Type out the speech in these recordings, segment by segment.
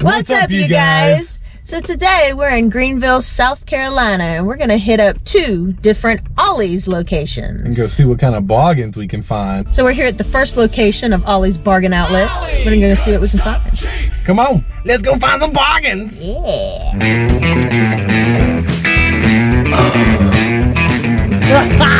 What's, up, you guys? So today we're in Greenville, South Carolina, and we're gonna hit up two different Ollie's locations. And go see what kind of bargains we can find. So we're here at the first location of Ollie's Bargain Outlet. We're gonna see what we can find. Come on, let's go find some bargains. Yeah.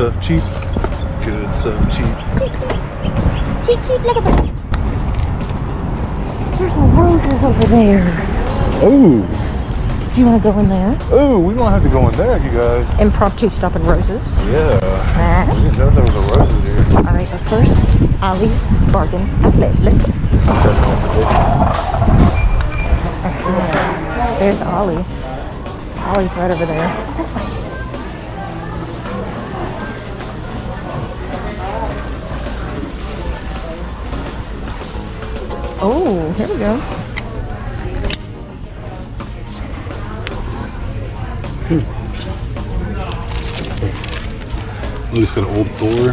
stuff, cheap. Good stuff, cheap. Cheap, cheap, look at that. There's some roses over there. Oh, Do you want to go in there? oh, we don't have to go in there, you guys. Impromptu stop at roses. Yeah. Ah. I didn't know there was a roses here. All right, but first, Ollie's Bargain Outlet. Let's go. There's Ollie. Ollie's right over there. That's fine. Oh, here we go. Hmm. Look, it's got an old Thor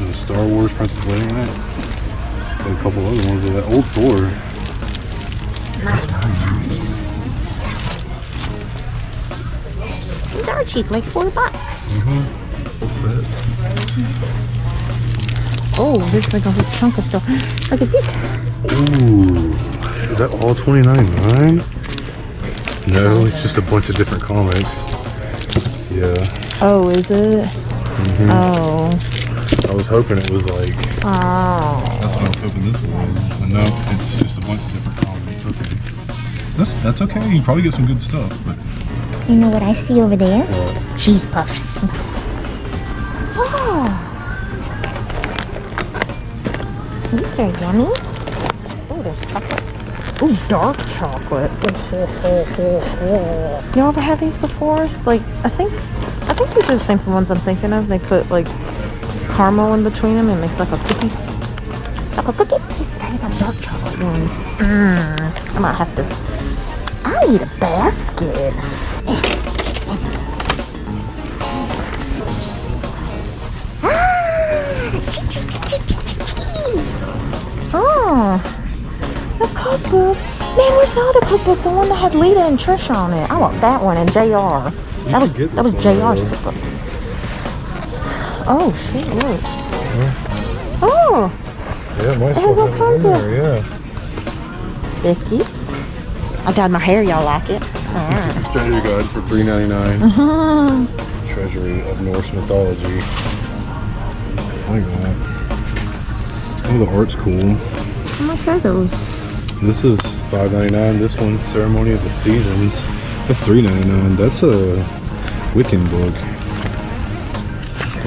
and a Star Wars Princess Leia in it. And a couple other ones of that old Thor. These are cheap, like four bucks. Mm-hmm. Full sets. Oh, there's like a whole chunk of stuff. Look at this. Ooh, is that all twenty nine nine? No, it's just a bunch of different comics. Yeah, Oh, is it? Oh. I was hoping it was like. Oh. That's what I was hoping this was, but no, it's just a bunch of different comics. Okay, that's that's okay. You probably get some good stuff, but You know what I see over there? uh, Cheese puffs. These are yummy. Oh, there's chocolate. Oh, dark chocolate. Y'all ever had these before? Like, I think, I think these are the same ones I'm thinking of. They put like caramel in between them and makes like a cookie. Like a cookie. Is like a dark chocolate. Ones. Mmm. I might have to. I need a basket. Oh, the cookbook. Man, where's the other cookbook? The one that had Lita and Trish on it. I want that one and JR. That was, can get that was this one, JR's though. cookbook. Oh, shit, look. Oh, yeah, it might It has all kinds in of- there. Yeah, sticky. I dyed my hair, y'all like it? Treasure Guide for three ninety nine. Mhm. Treasury of Norse mythology. I like that. Oh, the art's cool. How much are those? This is five ninety nine. This one, Ceremony of the Seasons. That's three ninety nine. That's a Wiccan book.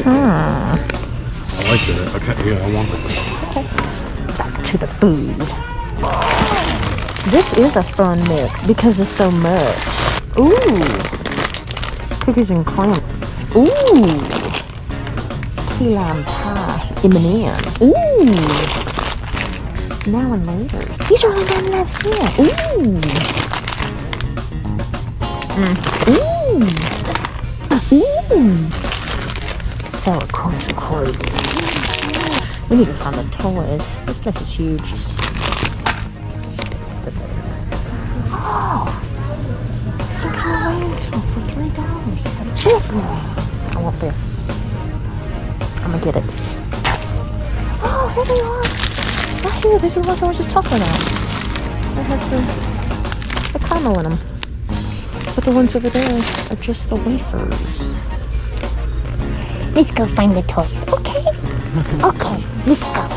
Hmm. I like that. Okay, yeah, I want that. Back to the food. This is a fun mix because there's so much. Ooh. Cookies and cream. Ooh. Key lime pie. M&M's. Ooh. Now and later. These are only 99 cents. Ooh. Mm. Ooh. Ooh. Sour crunch crazy. We need to find the toys. This place is huge. Caramel in them. But the ones over there are just the wafers. Let's go find the toys. Okay. Okay. Let's go.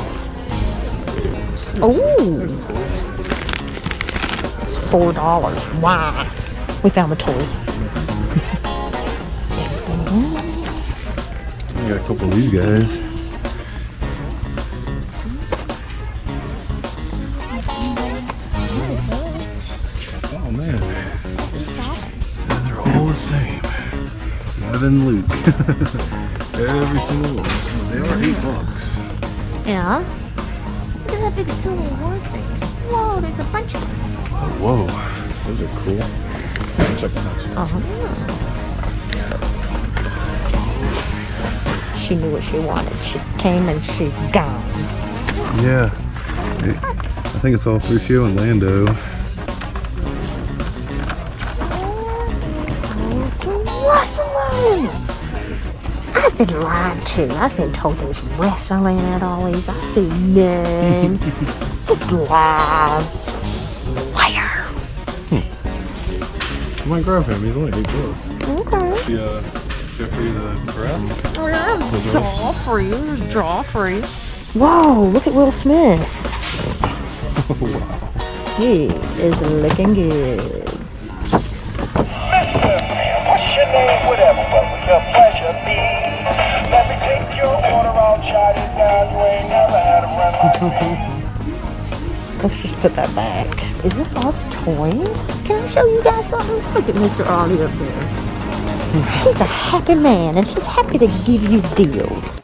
Oh! It's four dollars. Wow. We found the toys. We got a couple of these guys. Yavin Luke. Every single one. They are eight bucks. Yeah. Look at that big silver award thing. Whoa, there's a bunch of them. Oh, whoa. Those are cool. Check them out. Uh -huh. She knew what she wanted. She came and she's gone. Yeah. I think it's all through you and Lando. I've been lied to. I've been told there's wrestling at all these. I see none. Just lies. Liar. You might grab him. He's only eight bucks. Okay. The, uh, Geoffrey the giraffe. Oh, yeah, Joffrey. There's Joffrey. Whoa, look at Will Smith. wow. He is looking good. mr What's your name? Whatever, but with your Let's just put that back. Is this all toys? Can I show you guys something? Look at Mr. Ollie up there. He's a happy man and he's happy to give you deals.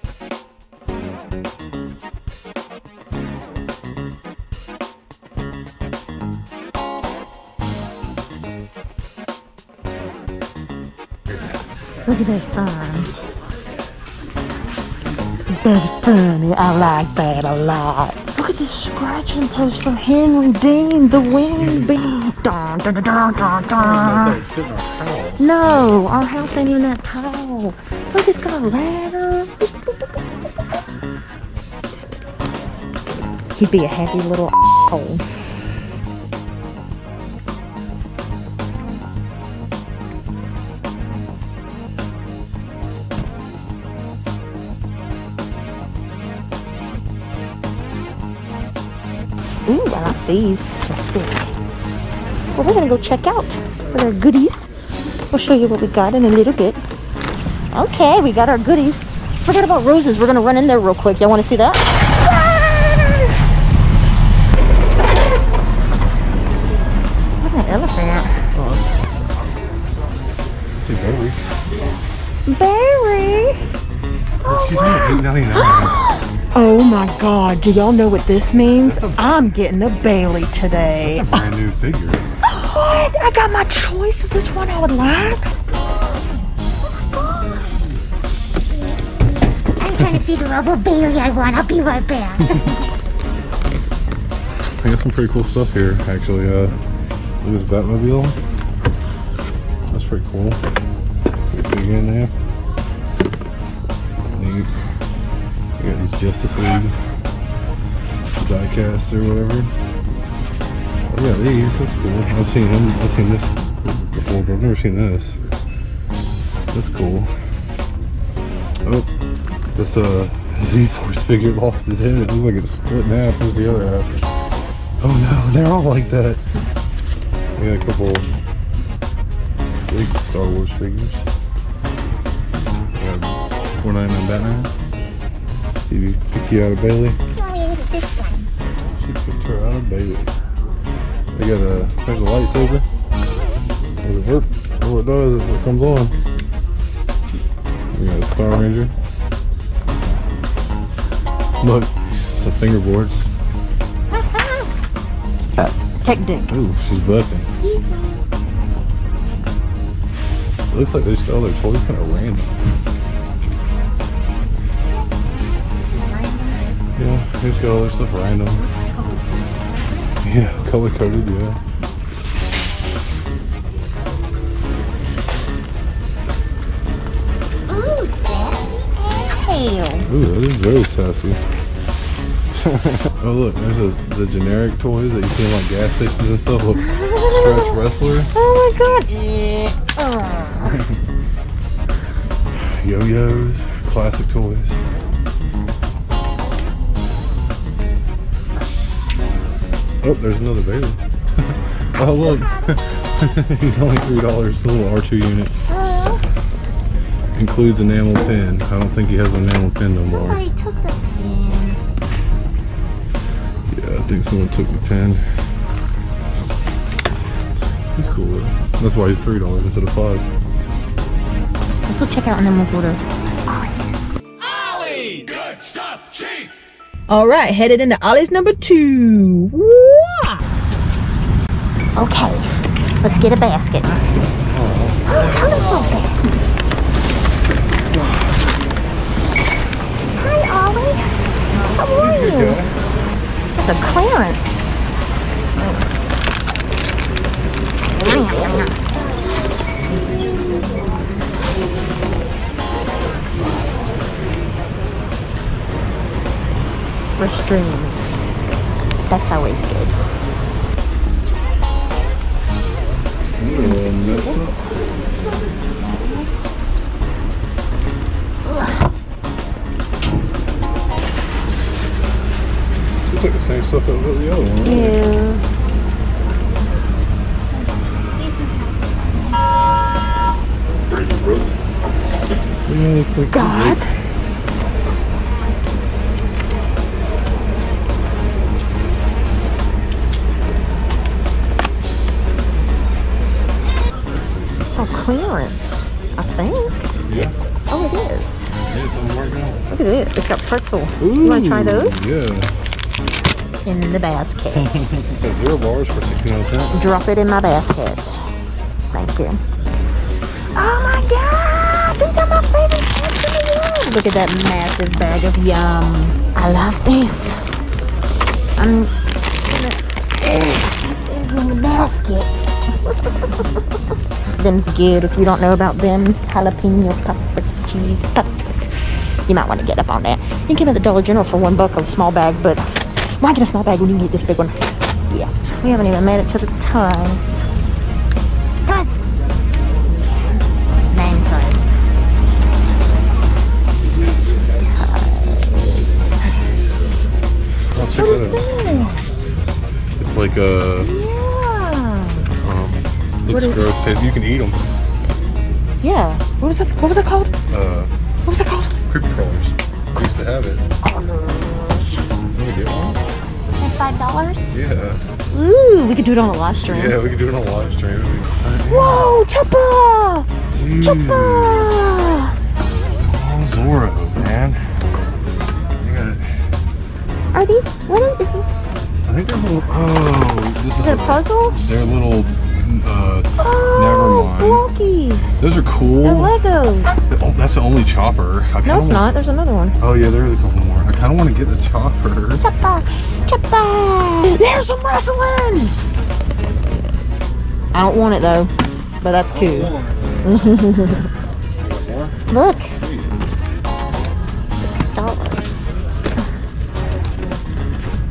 Funny. I like that a lot. Look at this scratching post for Henry Dean, the wind bean. Dun, dun, dun, dun, dun, dun. No, our house ain't even that tall. Look, it's got a ladder. He'd be a happy little hole. These. Well, we're gonna go check out for our goodies. We'll show you what we got in a little bit. Okay, we got our goodies. Forget about roses. We're gonna run in there real quick. Y'all wanna see that? Look at that elephant. See, Barry. Barry! Oh, oh, she's only eight ninety nine. Oh, Oh my god, do y'all know what this means? I'm getting a Bayley today. A brand new figure. What? I got my choice of which one I would like. I'm trying to figure out what Bayley I want. I'll be right back. I got some pretty cool stuff here, actually. Uh, look at this Batmobile. That's pretty cool. Pretty big in there. Justice League diecast or whatever. Oh yeah, these. That's cool. I've seen them. I've seen this before, but I've never seen this. That's cool. Oh, this uh Z-Force figure lost his head. It looks like it's split in half. There's the other half. Oh no, they're all like that. We got a couple big Star Wars figures. We got 499 Batman. Stevie pick you out of Bayley. Sorry, look at this one. She picked her out of Bayley. They got a there's a lightsaber. Does it work? Oh, it does. is It comes on. We got a Star Ranger. Look, some fingerboards. Tech uh, Deck. Ooh, she's bucking. These ones. It looks like they just got all their toys kind of random. Yeah, just got all their stuff random. Yeah, color coded, yeah. Ooh, sassy. Ooh, that is very sassy. oh look, there's a, the generic toys that you see in like gas stations and stuff. Look, Stretch Wrestler, Oh my god. Yo-yos, classic toys. Oh, there's another baby. oh look, he's only three dollars. The little R2 unit includes enamel pin. I don't think he has an enamel pin no more. Somebody took the pen. Yeah, I think someone took the pin. He's cool. though. That's why he's three dollars instead of five. Let's go check out and then we'll order. Good stuff, cheap. All right, headed into Ollie's number two. Wah! Okay, let's get a basket. Oh, colorful basket. Hi, Ollie. How are you? That's a clearance. Yum, yum, restrooms. That's always good. It's like the same stuff that was at the other one. right? Yeah. Yeah, it's Oh, clearance. I think. Yeah. Oh, it is. It's on right now. Look at this. It's got pretzel. Ooh, You want to try those? Yeah. In the basket. Zero bars for 16 out of 10. Drop it in my basket. Thank you. Oh my god! These are my favorite chips in the world. Look at that massive bag of yum. I love this. Um, oh. I'm gonna put these in the basket. Them's good if you don't know about them. Jalapeno pepper cheese puffs. You might want to get up on that. You can get at the Dollar General for one buck a small bag, but why get a small bag when you can get this big one? Yeah. We haven't even made it to the time. Come on. Name card. I'll check What is that this? It's like a, What looks gross. Says you can eat them. Yeah. What was that? What was that called? Uh, What was that called? creepy crawlers. We used to have it. Can we get one? Five dollars? Yeah. Ooh, we could do it on a live stream. Yeah, we could do it on a live stream. Whoa, Choppa! Dude. Choppa! Oh, Zorro, man. Are these? What is, is this? I think they're little. Oh, this is, Is it a puzzle? They're little. Uh, Oh, Never mind. Blockies. those are cool. They're Legos. Oh, that's the only chopper. I No, kinda it's wa- not. There's another one. Oh yeah, there is a couple more. I kind of want to get the chopper. Choppa! Choppa! There's some wrestling! I don't want it though, but that's cool. Look. Six dollars.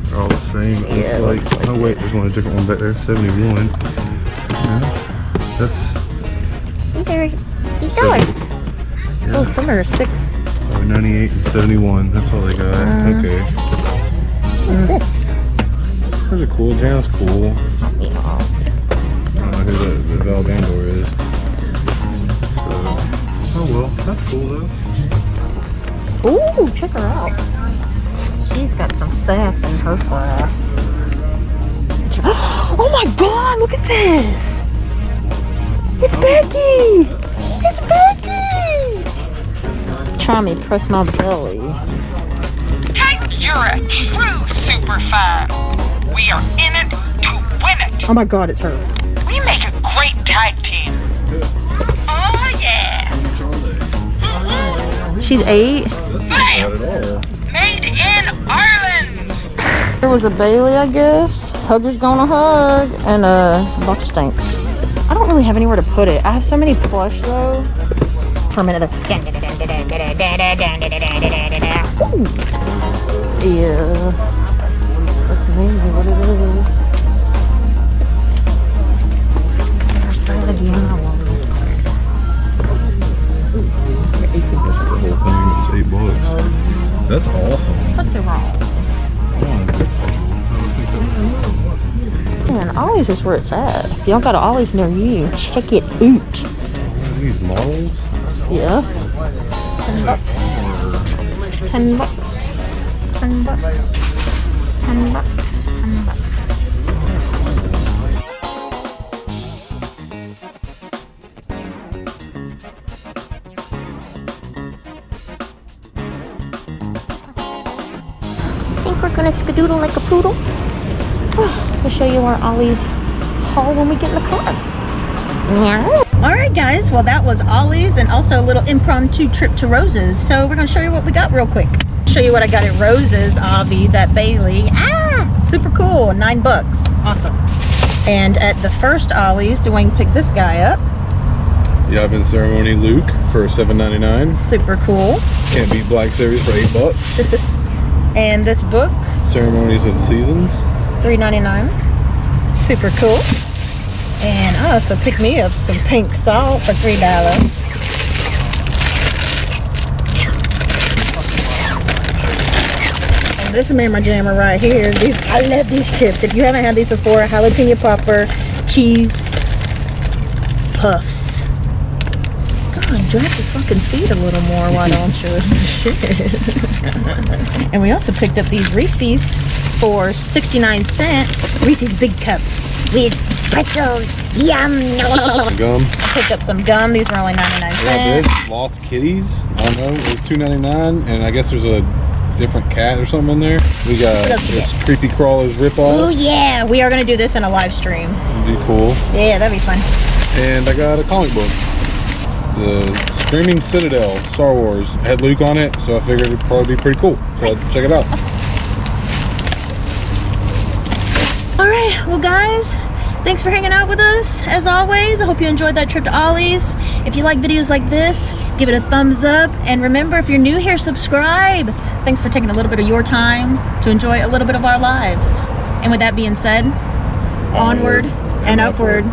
They're all the same. Yeah, it's like, like oh wait, there's one a different one back there. Seventy-one. Yeah, that's These are eight dollars. Oh, some are six. oh, 98 and 71. That's all they got. Uh. okay. What's this? Those are cool. Jan's cool. Mouse. I don't know who the, the Valgandor is. So, oh well, that's cool though. Ooh, check her out. She's got some sass in her class. Oh my god, look at this! It's oh. Becky! It's Becky! Try me, press my belly. Titan, you're a true super fan. We are in it to win it. Oh my god, it's her. We make a great tag team. Oh yeah. She's eight. That's not bad at all. Made in Ireland. There was a Bayley, I guess. Hugger's gonna hug, and uh, box stinks. I don't really have anywhere to put it. I have so many plush though. For a minute there. Ooh. Yeah. That's mainly what it is. There's that again. I want it. That's the whole thing. It's eight bucks. That's awesome. What's wrong? Ollie's is where it's at. If you don't got an Ollie's near you, check it out. These models? Yeah. Ten bucks. Ten bucks. Ten bucks. Ten bucks. Ten bucks. I think we're gonna skadoodle like a poodle. We'll show you our Ollie's haul when we get in the car. Yeah. All right, guys. Well, that was Ollie's and also a little impromptu trip to Rose's. So we're gonna show you what we got real quick. Show you what I got at Rose's, Avi, that Bayley. Ah, Super cool. Nine bucks. Awesome. And at the first Ollie's, Dwayne picked this guy up. The Yavin Ceremony Luke for $7.99. Super cool. Can't beat Black Series for 8 bucks. And this book, Ceremonies of the Seasons. $3.99. Super cool. And oh, I also picked me up some pink salt for $3. And this is Mamma Jammer right here. These, I love these chips. If you haven't had these before, jalapeno popper, cheese, puffs. God, drag your fucking feet a little more, why don't you? And we also picked up these Reese's for 69 cent. Reese's Big Cup. With pretzels. Yum. Gum. I Picked up some gum. These were only 99 cents. this. Lost Kitties. I don't know. It was $2.99. And I guess there's a different cat or something in there. We got What else you this Creepy Crawlers ripoff. Oh yeah, we are gonna do this in a live stream. That'd be cool. Yeah, that'd be fun. And I got a comic book. The Screaming Citadel Star Wars had Luke on it, so I figured it'd probably be pretty cool. So let's check it out. All right, well, guys, thanks for hanging out with us. As always, I hope you enjoyed that trip to Ollie's. If you like videos like this, give it a thumbs up. And remember, if you're new here, subscribe. Thanks for taking a little bit of your time to enjoy a little bit of our lives. And with that being said, onward and upward.